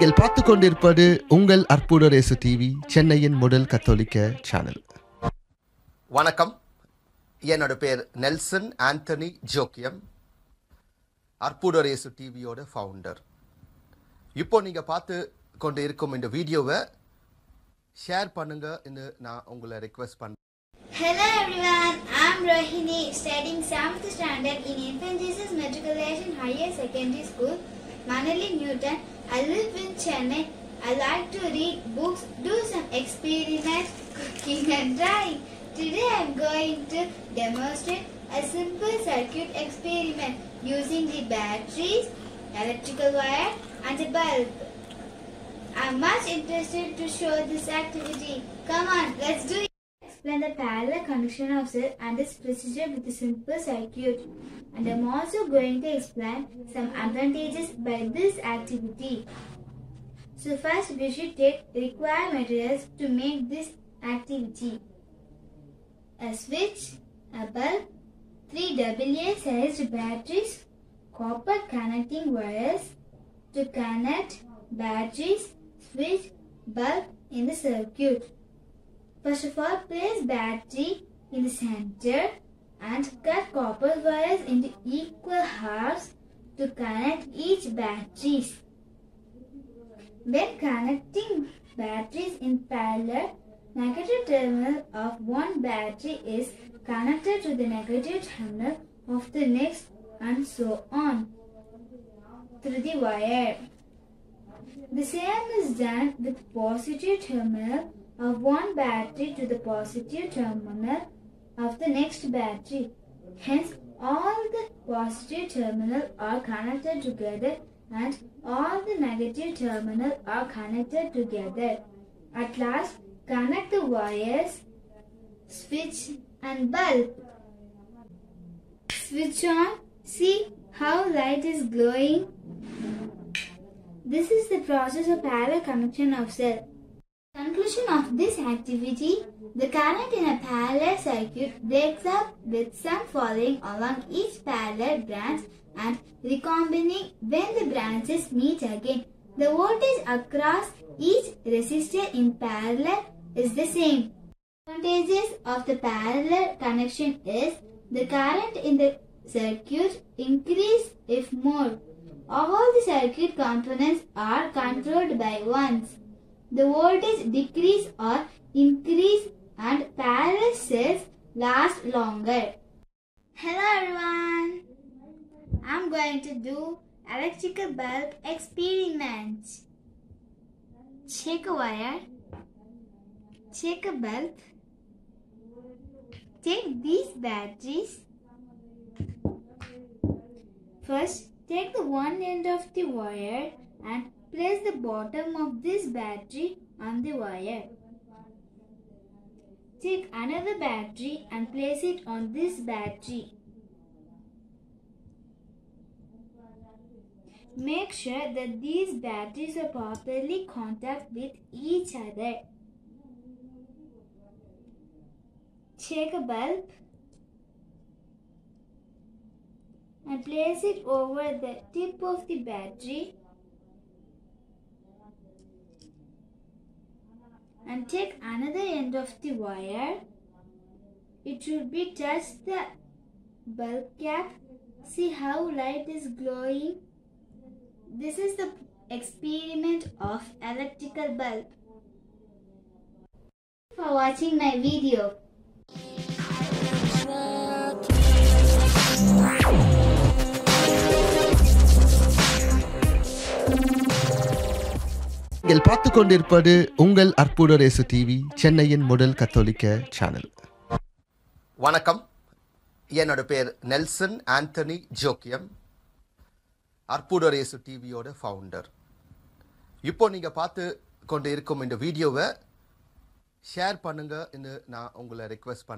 நீங்கள் பார்த்து கொண்டிருப்பது உங்கள் அற்புத ரேசு டிவி சென்னையின் முதல் கத்தோலிக்க சேனல் வணக்கம். என்னோட பேர் நெல்சன் ஆண்டனி ஜோக்கியம் அற்புதரேசு டிவியோட ஃபவுண்டர் இப்போ நீங்கள் பார்த்து கொண்டு இருக்கும் இந்த வீடியோவை ஷேர் பண்ணுங்கன்னு நான் உங்களை ரெக்வெஸ்ட் பண்ணுறேன் Hello everyone, I'm Rohini studying 7th standard in Infant Jesus Matriculation Higher Secondary School, Manali New Town. I live in Chennai. I like to read books, do some experiments, cooking and drawing. Today I'm going to demonstrate a simple circuit experiment using the batteries, electrical wire and a bulb. I'm much interested to show this activity. Come on, let's do it. Explain the parallel connection of cell and its procedure with a simple circuit. And I'm also going to explain some advantages by this activity. So first we should take required materials to make this activity. A switch, a bulb, three AA sized batteries, copper connecting wires to connect batteries, switch, bulb in the circuit. First of all, place battery in the center and cut copper wires into equal halves to connect each batteries. When connecting batteries in parallel, negative terminal of one battery is connected to the negative terminal of the next and so on through the wire. The same is done with positive terminal of one battery to the positive terminal of the next battery. Hence, all the positive terminal are connected together and all the negative terminal are connected together. At last, connect the wires, switch and bulb. Switch on. See how light is glowing. This is the process of parallel connection of cell. Conclusion of this activity, the current in a parallel circuit breaks up with some falling along each parallel branch and recombining when the branches meet again. The voltage across each resistor in parallel is the same. Advantages of the parallel connection is the current in the circuit increase if more. All the circuit components are controlled by ones. The voltage decrease or increase and parallel cells last longer. Hello everyone. I'm going to do electrical bulb experiment. Check a wire. Check a bulb. Take these batteries. First, take the one end of the wire and place the bottom of this battery on the wire. Take another battery and place it on this battery. Make sure that these batteries are properly contact with each other. Take a bulb and place it over the tip of the battery and take another end of the wire. It should be touch the bulb cap. See how light is glowing. This is the experiment of electrical bulb. For watching my video. நீங்கள் பார்த்து கொண்டிருப்பது உங்கள் அற்புத race TV சென்னையின் முதல் கத்தோலிக்க channel வணக்கம். என்னோட பேர் நெல்சன் ஆண்டனி ஜோக்கியம் அற்புதரேசு டிவியோட ஃபவுண்டர் இப்போ நீங்கள் பார்த்து கொண்டு இருக்கும் இந்த வீடியோவை ஷேர் பண்ணுங்க பண்ணுங்கன்னு நான் உங்களை ரெக்வெஸ்ட் பண்ண